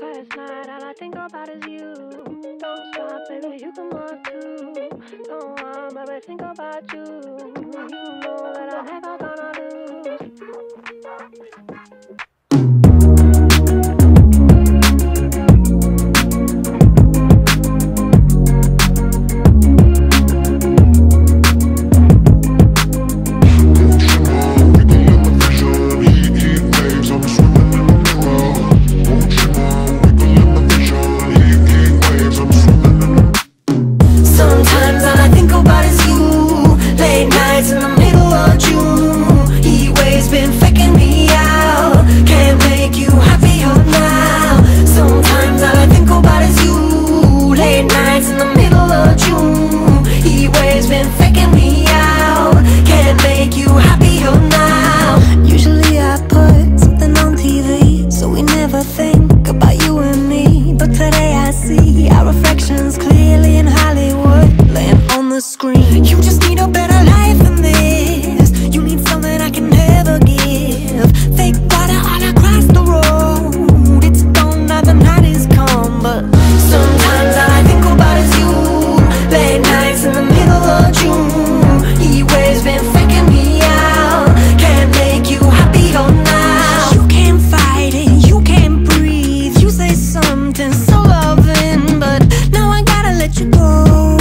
Last night, all I think about is you. Don't stop, baby, you can walk too. Don't want, baby, think about you. You know that I'm never gonna lose. Been something so loving But now I gotta let you go.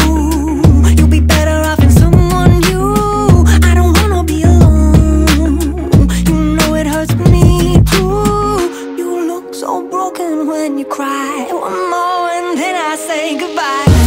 You'll be better off in someone new I don't wanna be alone. You know it hurts me too. You look so broken when you cry. One more and then I say goodbye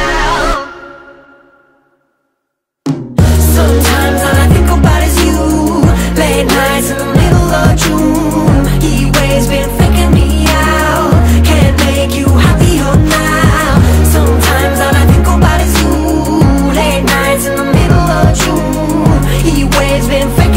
been fake.